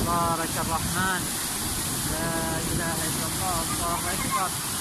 تبارك الرحمن. لا إله إلا الله الله أكبر.